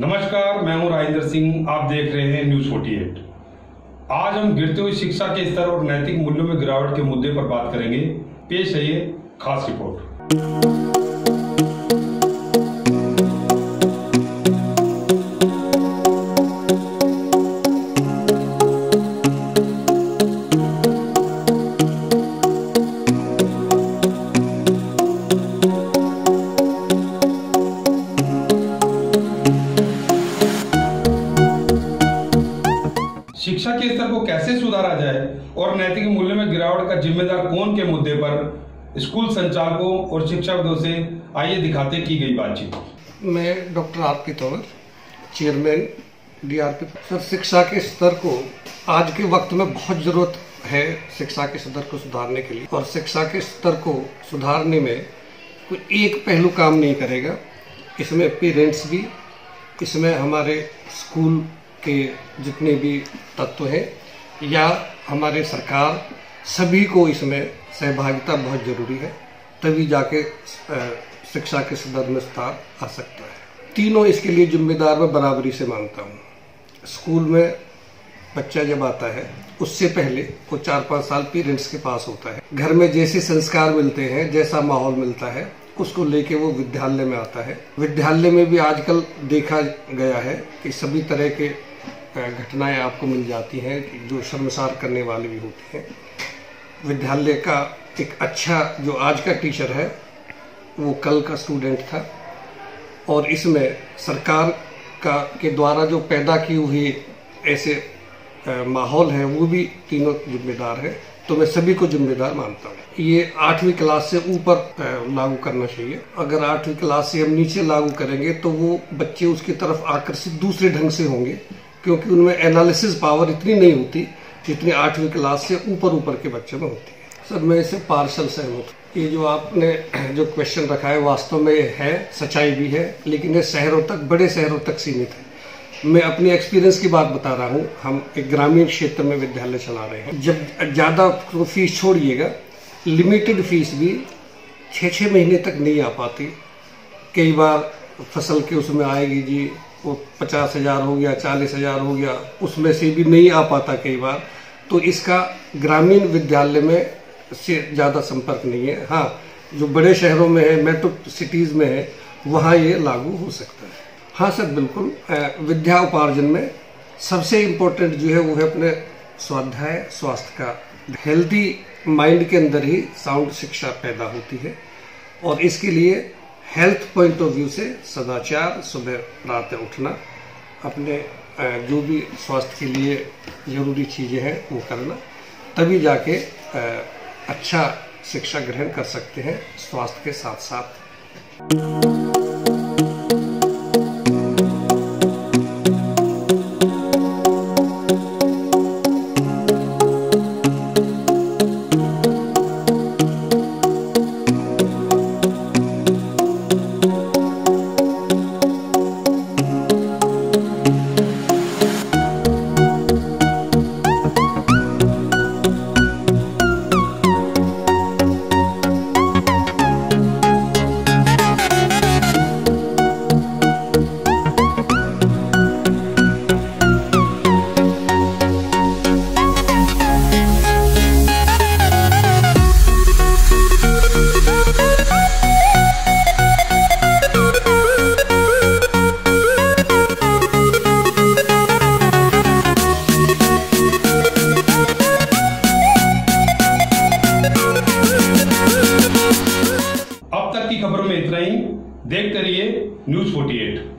नमस्कार, मैं हूँ राजेंद्र सिंह। आप देख रहे हैं न्यूज़ 48 आज हम गिरते हुए शिक्षा के स्तर और नैतिक मूल्यों में गिरावट के मुद्दे पर बात करेंगे। पेश है ये खास रिपोर्ट। शिक्षा के स्तर को कैसे सुधारा जाए और नैतिक मूल्य में गिरावट का जिम्मेदार कौन के मुद्दे पर स्कूल संचालकों और शिक्षाविदों से आइए दिखाते की गई बातचीत। मैं doctor R P Tanwar chairman D R P sir, शिक्षा के स्तर को आज के वक्त में बहुत ज़रूरत है शिक्षा के स्तर को सुधारने के लिए। और शिक्षा के स्तर को सुधारने में कोई एक पहलू काम नहीं करेगा। इसमें पेरेंट्स भी, इसमें हमारे स्कूल के जितने भी तत्व हैं, या हमारे सरकार सभी को इसमें सहभागिता बहुत ज़रूरी है, तभी जाके शिक्षा के संदर्भ में सुधार आ सकता है। तीनों इसके लिए जिम्मेदार मैं बराबरी से मानता हूँ। स्कूल में बच्चा जब आता है, उससे पहले वो चार पाँच साल पेरेंट्स के पास होता है। घर में जैसे संस्कार मिलते हैं, जैसा माहौल मिलता है, उसको लेके वो विद्यालय में आता है। विद्यालय में भी आजकल देखा गया है कि सभी तरह के घटनाएँ आपको मिल जाती हैं, जो शर्मसार करने वाले भी होते हैं। विद्यालय का एक अच्छा जो आज का टीचर है, वो कल का स्टूडेंट था। और इसमें सरकार का, के द्वारा जो पैदा की हुई ऐसे माहौल है, वो भी तीनों जिम्मेदार है। तो मैं सभी को जिम्मेदार मानता हूँ। ये आठवीं क्लास से ऊपर लागू करना चाहिए। अगर आठवीं क्लास से हम नीचे लागू करेंगे तो वो बच्चे उसकी तरफ़ आकर्षित दूसरे ढंग से होंगे। क्योंकि उनमें एनालिसिस पावर इतनी नहीं होती जितनी आठवीं क्लास से ऊपर ऊपर के बच्चे में होती है। सर, मैं इससे पार्शल सहमत ये जो आपने जो क्वेश्चन रखा है, वास्तव में है, सच्चाई भी है, लेकिन ये शहरों तक, बड़े शहरों तक सीमित है। मैं अपने एक्सपीरियंस की बात बता रहा हूँ। हम एक ग्रामीण क्षेत्र में विद्यालय चला रहे हैं। जब ज़्यादा फ़ीस छोड़िएगा लिमिटेड फ़ीस भी छः छः महीने तक नहीं आ पाती। कई बार फ़सल के उसमें आएगी जी वो पचास हज़ार हो गया, चालीस हज़ार हो गया, उसमें से भी नहीं आ पाता कई बार। तो इसका ग्रामीण विद्यालय में से ज़्यादा संपर्क नहीं है। हाँ जो बड़े शहरों में है, मेट्रो सिटीज़ में है, वहाँ ये लागू हो सकता है। हाँ सर, बिल्कुल विद्या उपार्जन में सबसे इम्पोर्टेंट जो है वो है अपने स्वाध्याय, स्वास्थ्य का। हेल्दी माइंड के अंदर ही साउंड शिक्षा पैदा होती है। और इसके लिए हेल्थ पॉइंट ऑफ़ व्यू से सदाचार सुबह प्रातः उठना, अपने जो भी स्वास्थ्य के लिए ज़रूरी चीज़ें हैं, वो करना, तभी जाके अच्छा शिक्षा ग्रहण कर सकते हैं स्वास्थ्य के साथ साथ अब करिए न्यूज़ 48